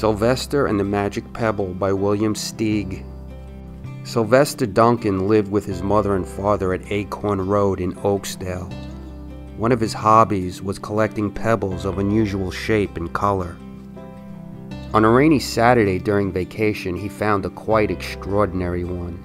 Sylvester and the Magic Pebble by William Steig. Sylvester Duncan lived with his mother and father at Acorn Road in Oatsdale. One of his hobbies was collecting pebbles of unusual shape and color. On a rainy Saturday during vacation, he found a quite extraordinary one.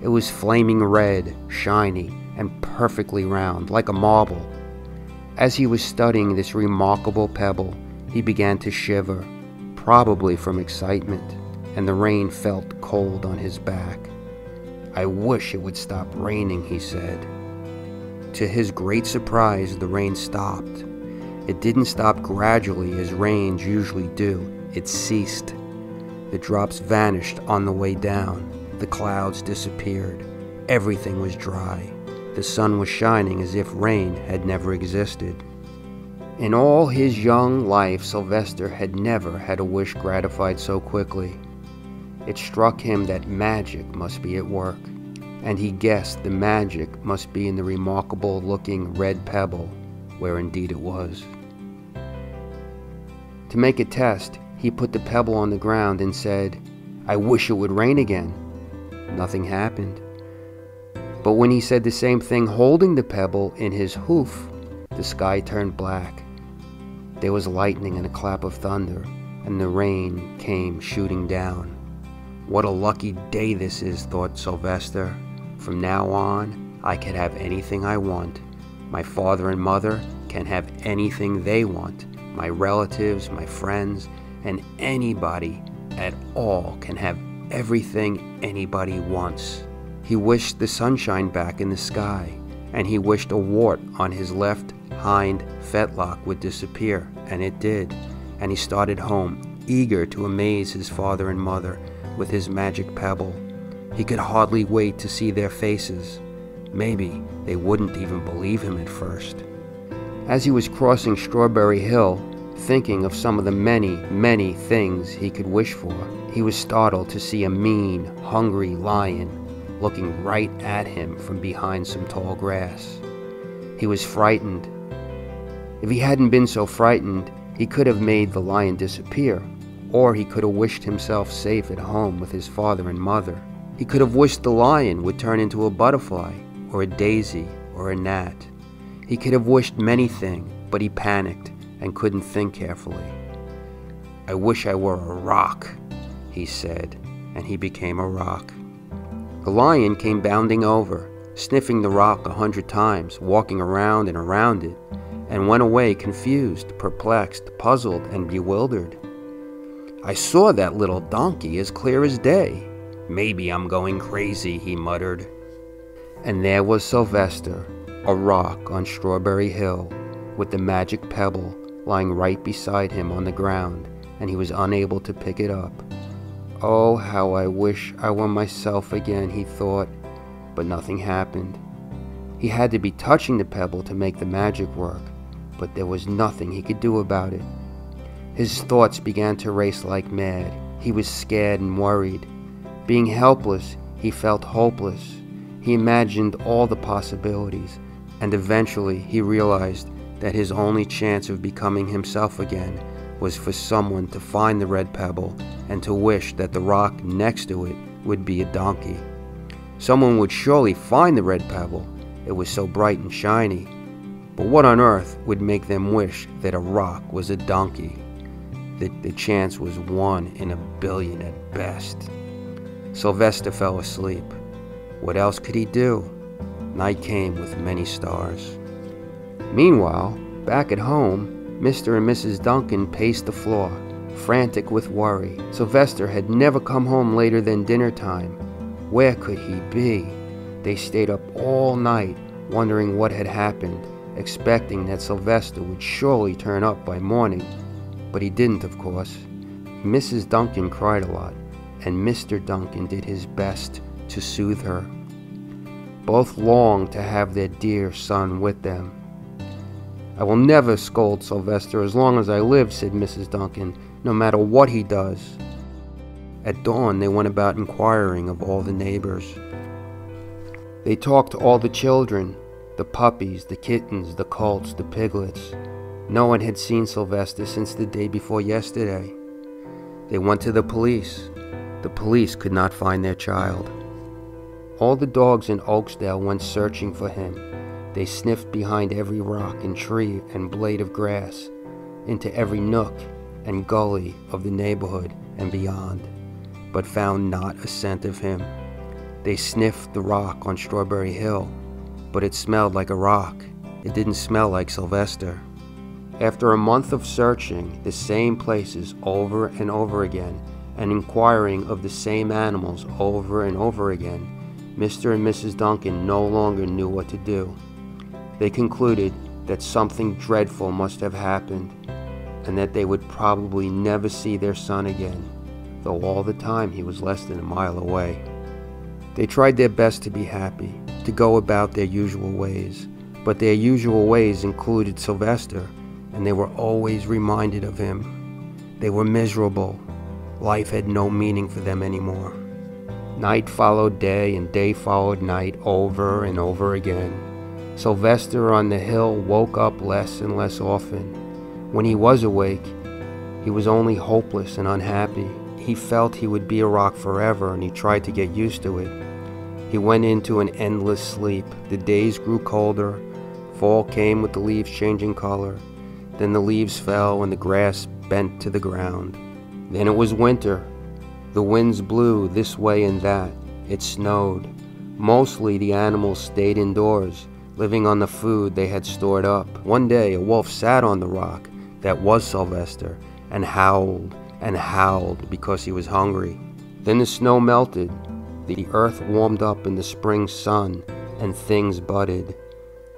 It was flaming red, shiny, and perfectly round, like a marble. As he was studying this remarkable pebble, he began to shiver, probably from excitement, and the rain felt cold on his back. I wish it would stop raining, he said. To his great surprise, the rain stopped. It didn't stop gradually as rains usually do, it ceased. The drops vanished on the way down. The clouds disappeared. Everything was dry. The sun was shining as if rain had never existed. In all his young life, Sylvester had never had a wish gratified so quickly. It struck him that magic must be at work and he guessed the magic must be in the remarkable looking red pebble, where indeed it was. To make a test, he put the pebble on the ground and said, I wish it would rain again. Nothing happened. But when he said the same thing holding the pebble in his hoof, the sky turned black. There was lightning and a clap of thunder, and the rain came shooting down. What a lucky day this is, thought Sylvester. From now on, I can have anything I want. My father and mother can have anything they want. My relatives, my friends, and anybody at all can have everything anybody wants. He wished the sunshine back in the sky, and he wished a wart on his left hind fetlock would disappear, and it did. And he started home, eager to amaze his father and mother with his magic pebble. He could hardly wait to see their faces. Maybe they wouldn't even believe him at first. As he was crossing Strawberry Hill, thinking of some of the many, many things he could wish for, he was startled to see a mean, hungry lion looking right at him from behind some tall grass. He was frightened. If he hadn't been so frightened, he could have made the lion disappear, or he could have wished himself safe at home with his father and mother. He could have wished the lion would turn into a butterfly, or a daisy, or a gnat. He could have wished many things, but he panicked and couldn't think carefully. I wish I were a rock, he said, and he became a rock. The lion came bounding over, sniffing the rock a hundred times, walking around and around it, and went away confused, perplexed, puzzled, and bewildered. I saw that little donkey as clear as day, Maybe I'm going crazy, he muttered. And there was Sylvester, a rock on Strawberry Hill, with the magic pebble lying right beside him on the ground, and he was unable to pick it up. Oh, how I wish I were myself again, he thought, but nothing happened. He had to be touching the pebble to make the magic work, but there was nothing he could do about it. His thoughts began to race like mad. He was scared and worried. Being helpless, he felt hopeless. He imagined all the possibilities, and eventually he realized that his only chance of becoming himself again was for someone to find the red pebble and to wish that the rock next to it would be a donkey. Someone would surely find the red pebble, it was so bright and shiny. But what on earth would make them wish that a rock was a donkey? The, the chance was one in a billion at best. Sylvester fell asleep. What else could he do? Night came with many stars. Meanwhile, back at home, Mr. and Mrs. Duncan paced the floor, frantic with worry. Sylvester had never come home later than dinner time. Where could he be? They stayed up all night, wondering what had happened, expecting that Sylvester would surely turn up by morning. But he didn't, of course. Mrs. Duncan cried a lot and Mr. Duncan did his best to soothe her. Both longed to have their dear son with them. I will never scold Sylvester as long as I live, said Mrs. Duncan, no matter what he does. At dawn, they went about inquiring of all the neighbors. They talked to all the children, the puppies, the kittens, the colts, the piglets. No one had seen Sylvester since the day before yesterday. They went to the police. The police could not find their child. All the dogs in Oatsdale went searching for him. They sniffed behind every rock and tree and blade of grass, into every nook and gully of the neighborhood and beyond, but found not a scent of him. They sniffed the rock on Strawberry Hill, but it smelled like a rock. It didn't smell like Sylvester. After a month of searching the same places over and over again and inquiring of the same animals over and over again, Mr. and Mrs. Duncan no longer knew what to do. They concluded that something dreadful must have happened and that they would probably never see their son again, though all the time he was less than a mile away. They tried their best to be happy, to go about their usual ways, but their usual ways included Sylvester, and they were always reminded of him. They were miserable. Life had no meaning for them anymore. Night followed day, and day followed night over and over again. Sylvester on the hill woke up less and less often. When he was awake, he was only hopeless and unhappy. He felt he would be a rock forever and he tried to get used to it. He went into an endless sleep. The days grew colder. Fall came with the leaves changing color. Then the leaves fell and the grass bent to the ground. Then it was winter. The winds blew this way and that. It snowed. Mostly the animals stayed indoors, living on the food they had stored up. One day a wolf sat on the rock that was Sylvester and howled and howled because he was hungry. Then the snow melted, the earth warmed up in the spring sun, and things budded.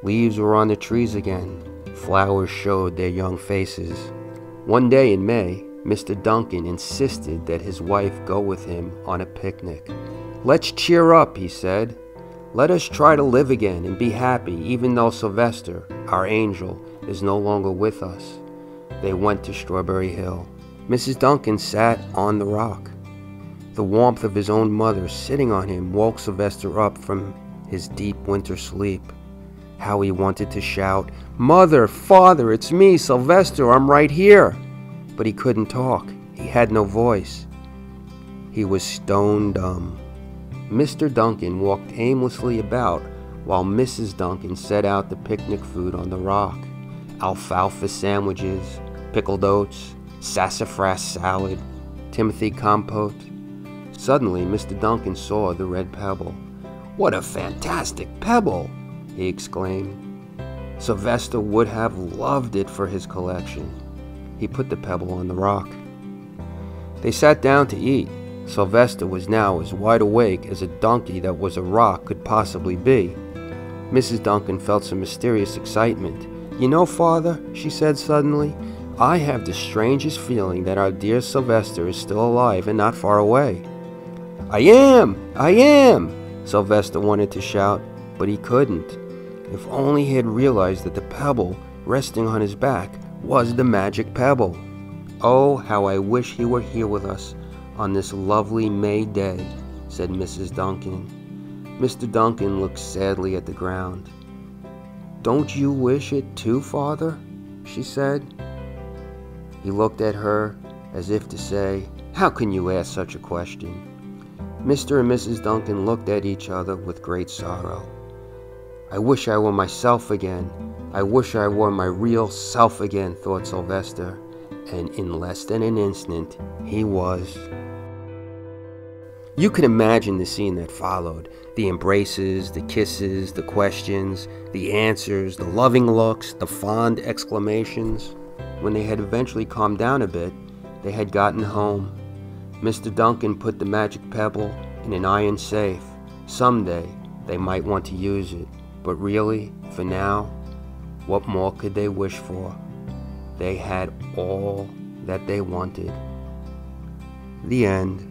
Leaves were on the trees again, flowers showed their young faces. One day in May, Mr. Duncan insisted that his wife go with him on a picnic. Let's cheer up, he said. Let us try to live again and be happy, even though Sylvester, our angel, is no longer with us. They went to Strawberry Hill. Mrs. Duncan sat on the rock. The warmth of his own mother sitting on him woke Sylvester up from his deep winter sleep. How he wanted to shout, Mother, Father, it's me, Sylvester, I'm right here. But he couldn't talk. He had no voice. He was stone dumb. Mr. Duncan walked aimlessly about while Mrs. Duncan set out the picnic food on the rock alfalfa sandwiches, pickled oats, sassafras salad, Timothy compote. Suddenly, Mr. Duncan saw the red pebble. What a fantastic pebble! he exclaimed. Sylvester would have loved it for his collection. He put the pebble on the rock. They sat down to eat. Sylvester was now as wide awake as a donkey that was a rock could possibly be. Mrs. Duncan felt some mysterious excitement. You know, Father, she said suddenly, I have the strangest feeling that our dear Sylvester is still alive and not far away. I am! I am! Sylvester wanted to shout, but he couldn't. If only he had realized that the pebble resting on his back was the magic pebble. Oh, how I wish he were here with us on this lovely May day, said Mrs. Duncan. Mr. Duncan looked sadly at the ground. Don't you wish it too, Father? she said. He looked at her as if to say, How can you ask such a question? Mr. and Mrs. Duncan looked at each other with great sorrow. I wish I were myself again. I wish I were my real self again, thought Sylvester, and in less than an instant, he was. You can imagine the scene that followed the embraces, the kisses, the questions, the answers, the loving looks, the fond exclamations. When they had eventually calmed down a bit, they had gotten home. Mr. Duncan put the magic pebble in an iron safe. Someday they might want to use it, but really, for now, what more could they wish for? They had all that they wanted. The end.